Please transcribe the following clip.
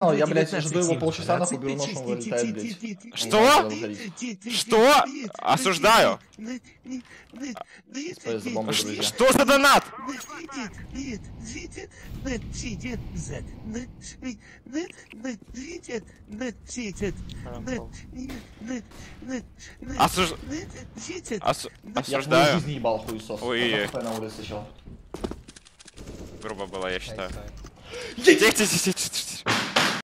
Ну, Я, блядь, жду его полчаса, нахуй, беру нож, он вылетает, блядь. Что? Что? Осуждаю. Что за донат? Осуж... Осу- Я в твою ебал хуесос. Ой. Грубо было, я считаю. Тихо, тихо, тихо, тихо.